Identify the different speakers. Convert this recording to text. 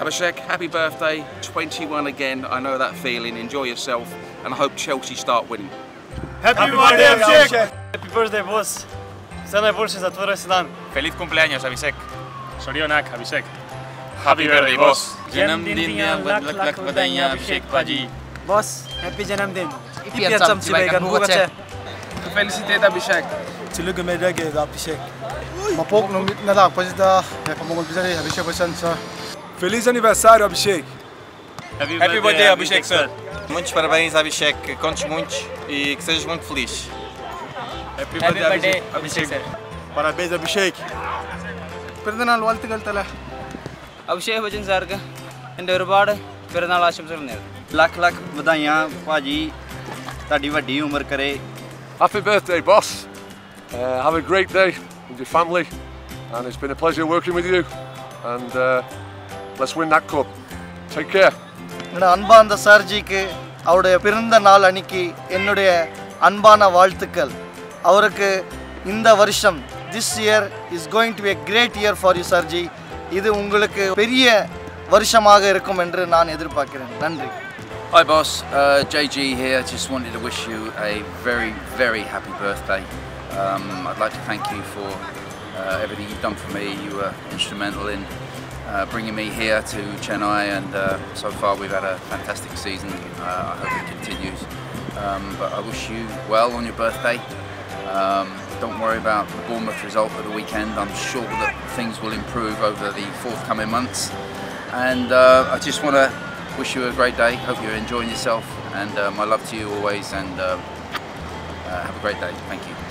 Speaker 1: Abhishek, happy birthday, 21 again. I know that feeling. Enjoy yourself, and I hope Chelsea start winning.
Speaker 2: Happy, happy birthday, Abhishek.
Speaker 3: Happy birthday, boss. Vse najboljše za tvoj rojstni.
Speaker 4: Feliz cumpleaños, Abhishek.
Speaker 2: Sorionak, Abhishek.
Speaker 4: Happy birthday, boss.
Speaker 3: Janam din ya lak lak badaiyan, Abhishek
Speaker 5: Paji. Boss, happy janam din. Ipi atsam chilegan bugache.
Speaker 1: Felicitate Abhishek.
Speaker 5: Chilugu medage Abhishek. Mapok nung nalak pa sida, kapamogol pisa ni Abhishek Pasan sa
Speaker 6: Feliz aniversário, Abhishek!
Speaker 4: Happy birthday, Abhishek, sir.
Speaker 7: Muitos parabéns, Abhishek. Contes muitos e que sejas muito feliz.
Speaker 4: Happy birthday, Abhishek, sir.
Speaker 2: Parabéns, Abhishek.
Speaker 5: പിറന്നാൾ വാഴ്ത്തുകൾ തല
Speaker 8: അഭിഷേക് ബച്ചൻ സാർക്ക് എൻ്റെ ഒരുപാട് പിറന്നാൾ ആശംസകൾ നേരുന്നു
Speaker 7: ਲੱਖ ਲੱਖ ਵਧਾਈਆਂ ਭਾਜੀ ਤੁਹਾਡੀ ਵੱਡੀ ਉਮਰ ਕਰੇ
Speaker 6: Happy birthday, boss! Uh, have a great day with your family, and it's been a pleasure working with you. And uh, let's win that cup. Take care.
Speaker 5: என்னோட அன்பார்ந்த சார்ஜிக்கு அவருடைய பிறந்த நாள் அன்னைக்கு என்னுடைய அன்பான வாழ்த்துக்கள் அவருக்கு இந்த வருஷம் this year is going to be a great year for you சார்ஜி இது உங்களுக்கு பெரிய வருஷமாக இருக்கும் என்று நான் எதிர்பார்க்கிறேன் நன்றி
Speaker 1: Hi, boss. Uh, JG here. Just wanted to wish you a very, very happy birthday. Um, I'd like to thank you for uh, everything you've done for me. You were instrumental in uh, bringing me here to Chennai, and uh, so far we've had a fantastic season. Uh, I hope it continues. Um, but I wish you well on your birthday. Um, don't worry about the Bournemouth result of the weekend. I'm sure that things will improve over the forthcoming months. And uh, I just want to wish you a great day. Hope you're enjoying yourself. And uh, my love to you always. And uh, have a great day. Thank you.